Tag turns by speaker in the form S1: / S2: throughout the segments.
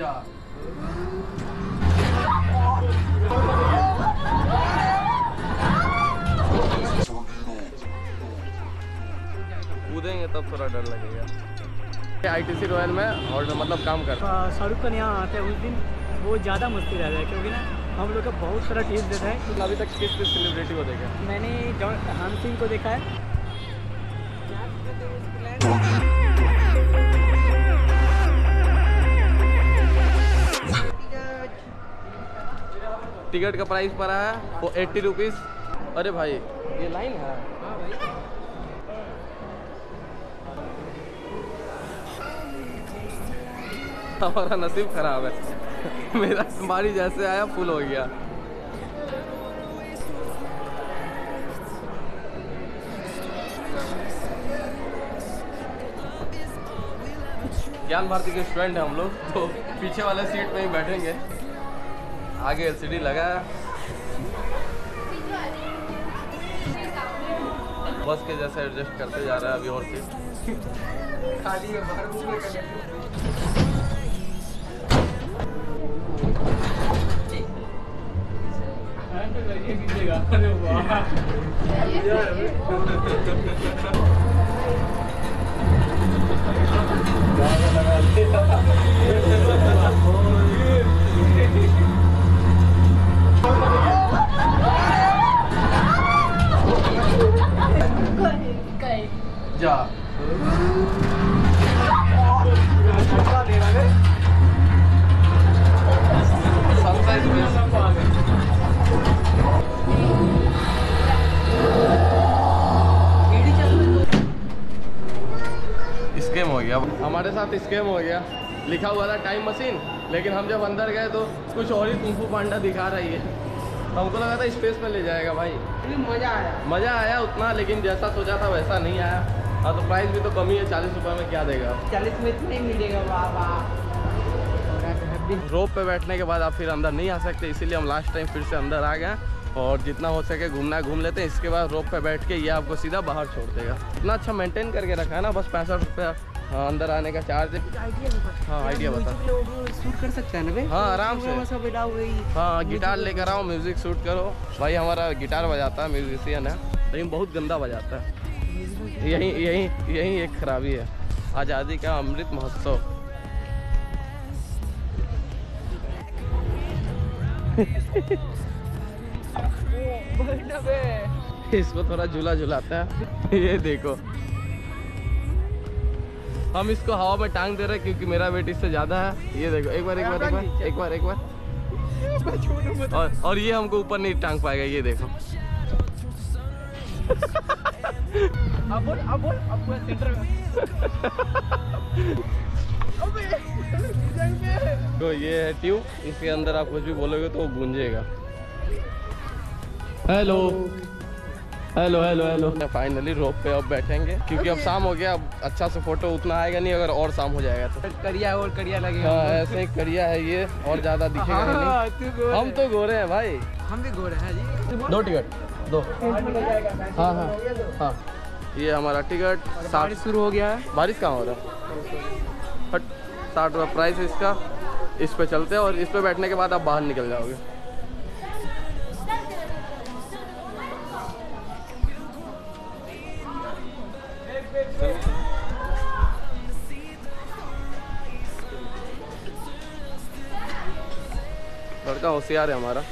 S1: जा। कूदेंगे तब थोड़ा डर लगेगा। आई टी सी रॉयल में और मतलब काम कर
S2: शाहरुख खान यहाँ आते हैं उस दिन वो ज़्यादा मस्ती रहता है क्योंकि ना हम लोग का बहुत सारा टिप्स देता है।
S1: अभी तक किस किस सेलिब्रिटी को देखा?
S2: मैंने जॉन हम सिंह को देखा है।
S1: टिकट का प्राइस पड़ा है, वो एट्टी रुपीज़ अरे भाई, ये लाइन है। हमारा नसीब खराब है। मेरा बारी जैसे आया, फुल हो गया। ज्ञान भारती के स्टूडेंट हैं हम लोग तो पीछे वाले सीट पे ही बैठेंगे। आगे एलसीडी लगा बस के जैसे एडजस्ट करते जा रहा है अभी और सीट खाली है बाहर जा। स्कैम हो गया। हमारे साथ स्कैम हो गया। लिखा हुआ था टाइम मशीन लेकिन हम जब अंदर गए तो कुछ और ही कुंफू पांडा दिखा रही है। हमको लगा था स्पेस में ले जाएगा भाई।
S2: मज़ा आया।
S1: मज़ा आया उतना लेकिन जैसा सोचा था वैसा नहीं आया। हाँ तो प्राइस भी तो कम ही है चालीस रुपये में क्या देगा?
S2: चालीस में इतना ही मिलेगा वाह वाह।
S1: रोप पे बैठने के बाद आप फिर अंदर नहीं आ सकते इसीलिए हम लास्ट टाइम फिर से अंदर आ गए और जितना हो सके घूमना घूम लेते हैं। इसके बाद रोप पे बैठ के ये आपको सीधा बाहर छोड़ देगा। इतना अच्छा मेंटेन करके रखा है ना बस पैंसठ रुपया हाँ, अंदर आने का चार्ज हाँ। आइडिया बता।
S2: शूट कर सकता है ना भाई?
S1: हाँ आराम से।
S2: हाँ
S1: गिटार लेकर आओ म्यूज़िक शूट करो। भाई हमारा गिटार बजाता है म्यूजिशियन है। लेकिन बहुत गंदा बजाता है। यही यही यही एक खराबी है। आज़ादी का अमृत महोत्सव। इसको थोड़ा झूला झुलाता है। ये देखो। हम इसको हवा में टांग दे रहे हैं क्योंकि मेरा वेट इससे ज़्यादा है। ये देखो, एक बार एक बार एक बार एक बार एक बार। और और ये हमको ऊपर नहीं टांग पाएगा, ये देखो।
S2: अब बोल अब बोल अब पूरा सेंटर में।
S1: तो ये है ट्यूब इसके अंदर आप कुछ भी बोलोगे तो गूंजेगा। Hello hello hello hello finally rope पे अब बैठेंगे क्योंकि अब शाम हो गया अब अच्छा से फ़ोटो उतना आएगा नहीं अगर और शाम हो जाएगा तो।
S2: करिया और करिया लगेगा।
S1: हाँ ऐसे ही करिया है ये और ज़्यादा दिखेगा हाँ, नहीं। हम तो गोरे हैं भाई।
S2: हम भी गोरे हैं जी।
S1: दो टिकट दो। हाँ हाँ हाँ। ये हमारा टिकट साठ
S2: शुरू हो गया है।
S1: बारिश कहाँ हो रहा है? हट साठ रुपये प्राइस है इसका। इस पे चलते हैं और इस पे बैठने के बाद आप बाहर निकल जाओगे। लड़का होशियार है हमारा।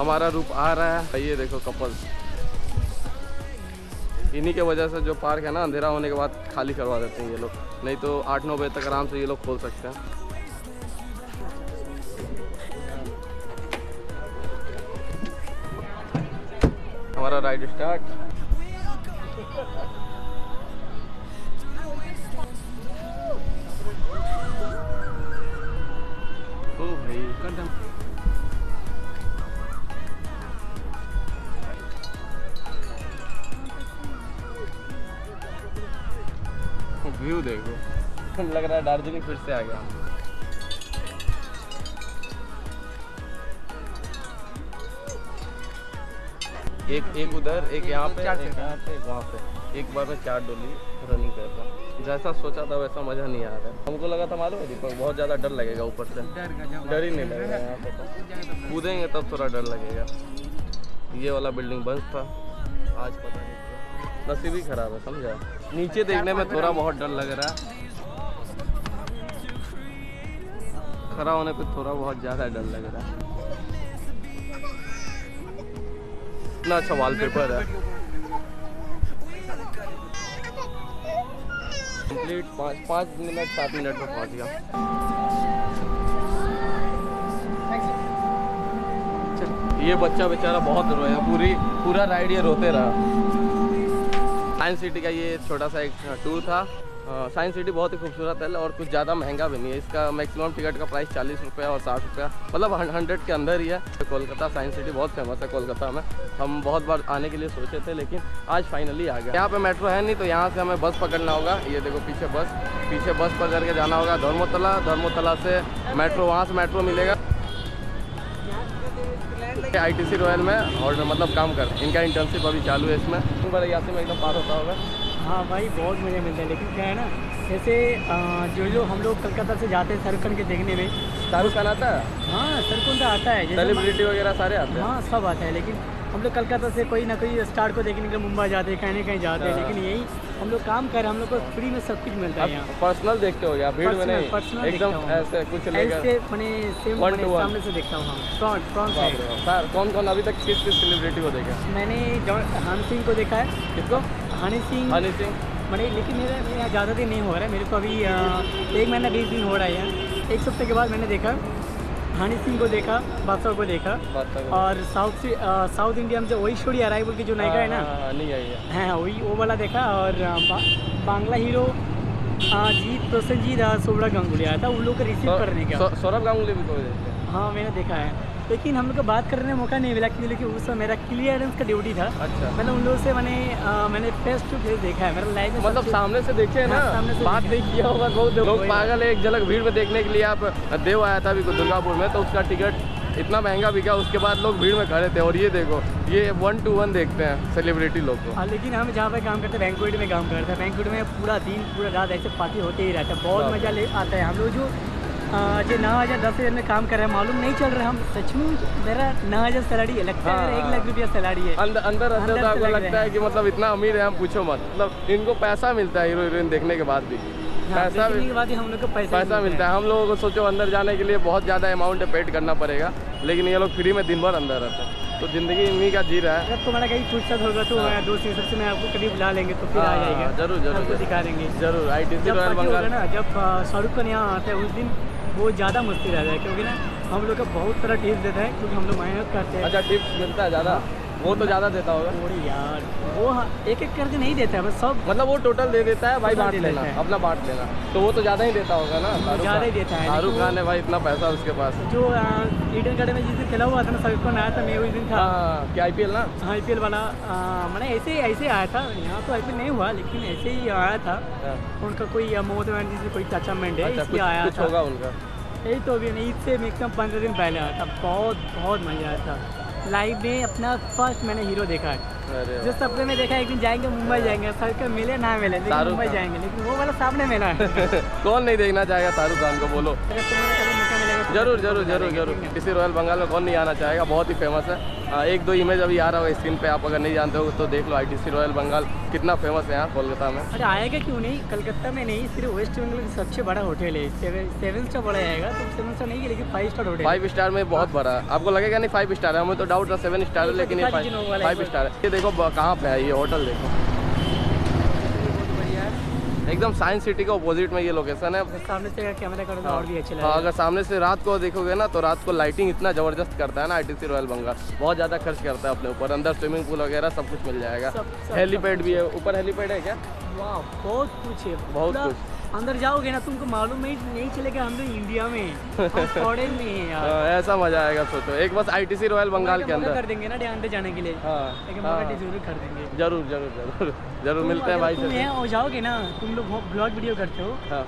S1: हमारा रूप आ रहा है। ये देखो कपल्स इन्हीं के वजह से जो पार्क है ना, अंधेरा होने के बाद खाली करवा देते हैं ये लोग। नहीं तो आठ नौ बजे तक आराम से ये लोग खोल सकते हैं। हमारा राइड स्टार्ट ओ भाई। व्यू देखो। लग रहा है दार्जिलिंग फिर से आ गया। एक एक उधर एक यहाँ पे एक यहाँ पे वहाँ पे। एक बार में चार डोली रनिंग कर करता जैसा सोचा था वैसा मज़ा नहीं आ रहा है। हमको लगा था मालूम है दीपक बहुत ज़्यादा डर लगेगा ऊपर से। डर ही नहीं लगेगा यहाँ पे तो। कूदेंगे तब थोड़ा डर लगेगा। ये वाला बिल्डिंग बंद था आज पता। नसीब ही खराब है, समझा? नीचे देखने में थोड़ा बहुत डर लग रहा है। खड़ा होने पे थोड़ा बहुत ज़्यादा डर लग रहा है। इतना अच्छा वॉलपेपर है। कंप्लीट पाँच पाँच मिनट सात मिनट में पहुँच गया। ये बच्चा बेचारा बहुत रोया, पूरी, पूरा राइड ये रोते रहा। साइंस सिटी का ये छोटा सा एक टूर था। साइंस सिटी बहुत ही खूबसूरत है और कुछ ज़्यादा महँगा भी नहीं है। इसका मैक्सिमम टिकट का प्राइस चालीस रुपया और साठ रुपया मतलब हंड्रेड के अंदर ही है। कोलकाता साइंस सिटी बहुत फ़ेमस है कोलकाता में। हम बहुत बार आने के लिए सोचे थे, लेकिन आज फाइनली आ गया। यहाँ पे मेट्रो है नहीं तो यहाँ से हमें बस पकड़ना होगा। ये देखो पीछे बस पीछे बस पकड़ के जाना होगा धर्मोतला। धर्मोतला से मेट्रो वहाँ से मेट्रो मिलेगा। आई टी सी रॉयल में और मतलब काम कर, इनका इंटर्नशिप अभी चालू है इसमें। तुम बड़ा यासी में एकदम पार होता होगा।
S2: हाँ भाई बहुत मज़े मिलते हैं। लेकिन क्या है ना जैसे जो जो हम लोग कलकत्ता से जाते हैं सरकन के देखने में
S1: शाहरुख खान आता है?
S2: हाँ सरकन तो आता है।
S1: सेलिब्रिटी वगैरह सारे आते हैं।
S2: हाँ सब आता है। लेकिन हम लोग कलकत्ता से कोई ना कोई स्टार को देखने के लिए मुंबई जाते हैं कहीं ना कहीं जाते हैं
S1: हाँ।
S2: लेकिन यही हम लोग काम कर रहे हैं हम लोग को फ्री में सब कुछ मिलता है यहाँ।
S1: पर्सनल देखते हो गया भीड़ में नहीं?
S2: personal
S1: एकदम ऐसे कुछ
S2: ऐसे मैंने सेम. सामने से देखता हूँ
S1: बाप। सर कौन कौन अभी तक किस किस सेलिब्रिटी को देखा?
S2: मैंने हनी सिंह को देखा है।
S1: किसको?
S2: हनी सिंह।
S1: हनी सिंह।
S2: मैंने लेकिन मेरा यहाँ ज़्यादा दिन नहीं हो रहा है। मेरे को अभी एक महीना बीस दिन हो रहा है यहाँ। एक हफ़्ते के बाद मैंने देखा। हनी सिंह को देखा बादशाह को देखा। और साउथ से साउथ इंडिया में जो वही छोड़ी अराइवल की जो नायिका है ना?
S1: नहीं आई है।
S2: हाँ वही वो वाला देखा। और बा, बांग्ला हीरो जीत प्रसन्नजीत जीत सौरभ गांगुली आया था। उन लोग को रिसीव करने का।
S1: सौरभ गांगुली भी कोई हाँ
S2: मैंने देखा है। लेकिन हम लोग को बात करने का मौका नहीं मिला क्योंकि लेकिन उस समय मेरा क्लियरेंस का ड्यूटी था।
S1: अच्छा।
S2: मैंने उन लोगों से मैंने मैंने फेस टू फेस देखा है। मेरा लाइफ में
S1: मतलब सामने से देखे ना
S2: हाँ, सामने से
S1: बात नहीं किया होगा बहुत लोग पागल है एक झलक भीड़ में देखने के लिए आप देव आया था अभी दुर्गापुर में तो उसका टिकट इतना महँगा बिका उसके बाद लोग भीड़ में खड़े थे। और ये देखो ये वन टू वन देखते हैं सेलिब्रिटी लोग को
S2: हाँ लेकिन हम जहाँ पे काम करते हैं बैंकुट में काम करते हैं। बैंकुट में पूरा दिन पूरा रात ऐसे पार्टी होते ही रहता है। बहुत मज़ा ले आता है। हम लोग जो जो नौ हज़ार दस हज़ार में काम कर रहे हैं मालूम नहीं चल रहा हम। सच में मेरा नौ हज़ार सैलरी है लगता है
S1: हाँ,
S2: एक
S1: हाँ।
S2: लाख रुपया सैलरी है।
S1: अंदर अंदर
S2: अंदर
S1: तो आपको लगता है कि मतलब इतना अमीर है हम पूछो मत। मतलब इनको पैसा मिलता है हीरो हीरोइन देखने के बाद भी।
S2: हाँ,
S1: पैसा भी
S2: के बाद ही हम लोग को पैसा
S1: पैसा मिलता है। हम लोगों को सोचो अंदर जाने के लिए बहुत ज़्यादा अमाउंट पेड करना पड़ेगा। लेकिन ये लोग फ्री में दिन भर अंदर रहते हैं। तो ज़िंदगी इन्हीं का जी रहा है।
S2: अगर तुम्हारा कहीं फुर्सत होगा तो
S1: हाँ।
S2: मैं दोस्त के सबसे मैं आपको कभी बुला लेंगे तो फिर आ
S1: हाँ,
S2: जाएगा
S1: ज़रूर, ज़रूर,
S2: दिखा देंगे।
S1: ज़रूर आई टी सी
S2: जब जब शाहरुख खान यहाँ आता है उस दिन बहुत ज़्यादा मस्ती रह जाए क्योंकि ना हम लोग का बहुत सारा टिप्स देता है, क्योंकि हम लोग मेहनत करते हैं।
S1: अच्छा टिप्स मिलता है ज़्यादा? वो तो ज़्यादा देता होगा।
S2: यार वो हाँ, एक एक करके नहीं देता है बस सब
S1: मतलब वो टोटल दे देता है भाई बांट लेना अपना बांट लेना। तो वो तो ज़्यादा ही देता होगा ना
S2: ज़्यादा ही देता है,
S1: शाहरुख खान है भाई इतना पैसा उसके पास।
S2: जो ईडन गार्डन में जिस दिन खेला हुआ था ना खान आया था मैं उस दिन था।
S1: हाँ क्या आई पी एल ना?
S2: आई पी वाला मैंने ऐसे ही ऐसे आया था। यहाँ तो आईपीएल नहीं हुआ लेकिन ऐसे ही आया था।
S1: हाँ,
S2: उनका कोई ममता बनर्जी से कोई टचमेंट है इसलिए आया था।
S1: होगा उनका?
S2: यही तो अभी नहीं इससे एकदम पंद्रह दिन पहले आया था। बहुत बहुत मज़ा आया था। लाइव में अपना फ़र्स्ट मैंने हीरो देखा है।
S1: जो
S2: जिस सपने में देखा एक दिन जाएँगे मुंबई जाएँगे सर का मिले ना मिले लेकिन मुंबई जाएँगे लेकिन वो वाला सामने मिला है।
S1: कौन नहीं देखना चाहेगा शाहरुख खान को बोलो।
S2: तो
S1: ज़रूर ज़रूर ज़रूर ज़रूर। किसी रॉयल बंगाल में कौन नहीं आना चाहेगा बहुत ही फ़ेमस हाँ, एक दो इमेज अभी आ रहा होगा स्क्रीन पे आप अगर नहीं जानते हो तो देख लो आईटीसी रॉयल बंगाल कितना फ़ेमस है यहाँ कोलकाता में।
S2: अरे आएगा क्यों नहीं? कलकत्ता में नहीं सिर्फ़ वेस्ट बंगाल का सबसे बड़ा होटल है। सेवन स्टार बड़ा आएगा तो सेवन स्टार नहीं लेकिन five star hotel
S1: five star में बहुत बड़ा है। आपको लगेगा नहीं फाइव स्टार है हमें तो डाउट था सेवन स्टार है लेकिन ये फाइव स्टार है। ये देखो कहाँ पे है ये होटल देखो। एकदम साइंस सिटी के अपोजिट में ये लोकेशन है।
S2: सामने से कैमरा करो तो और भी अच्छा
S1: हाँ अगर सामने से रात को देखोगे ना तो रात को लाइटिंग इतना ज़बरदस्त करता है ना आईटीसी रॉयल बंगाल बहुत ज़्यादा खर्च करता है अपने ऊपर। अंदर स्विमिंग पूल वगैरह सब कुछ मिल जाएगा। हेलीपैड भी है। ऊपर हेलीपैड है क्या?
S2: बहुत कुछ है।
S1: बहुत कुछ।
S2: अंदर जाओगे ना तुमको मालूम नहीं नहीं चलेगा हम लोग इंडिया में। हम फॉरेन में हैं यार।
S1: हाँ, ऐसा मज़ा आएगा सोचो। एक बस आईटीसी रॉयल बंगाल के अंदर।
S2: कर देंगे ना अंदर जाने के लिए।
S1: हाँ
S2: लेकिन
S1: हाँ,
S2: ज़रूर कर देंगे।
S1: ज़रूर ज़रूर ज़रूर ज़रूर मिलते हैं भाई
S2: तुम यहाँ हो जाओगे ना तुम लोग ब्लॉग वीडियो करते हो।
S1: हाँ।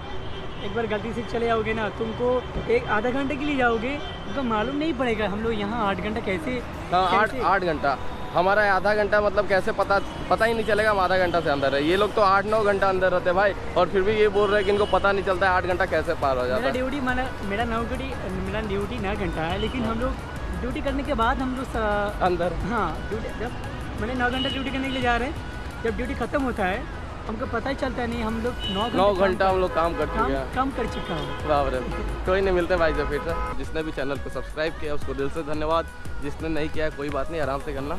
S2: एक बार गलती से चले जाओगे ना तुमको एक आधा घंटे के लिए जाओगे तुमको मालूम नहीं पड़ेगा हम लोग यहाँ आठ घंटा कैसे
S1: हाँ आठ
S2: कैसे-
S1: आठ घंटा। हमारा आधा घंटा मतलब कैसे पता पता ही नहीं चलेगा हम आधा घंटा से अंदर है। ये लोग तो आठ नौ घंटा अंदर रहते हैं भाई और फिर भी ये बोल रहे हैं कि इनको पता नहीं चलता है आठ घंटा कैसे पार हो जाता है।
S2: ड्यूटी मैंने मेरा नौ ड्यूटी मेरा ड्यूटी नौ घंटा है लेकिन हम लोग ड्यूटी करने के बाद हम लोग
S1: अंदर।
S2: हाँ ड्यूटी जब मैंने नौ घंटा ड्यूटी करने के लिए जा रहे हैं जब ड्यूटी खत्म होता है हमको पता ही चलता नहीं हम लोग नौ
S1: नौ
S2: घंटा
S1: हम लोग काम कर चुके हैं।
S2: काम कर चुका हूँ।
S1: कोई नहीं मिलते भाई से फिर से। जिसने भी चैनल को सब्सक्राइब किया उसको दिल से धन्यवाद। जिसने नहीं किया कोई बात नहीं आराम से करना।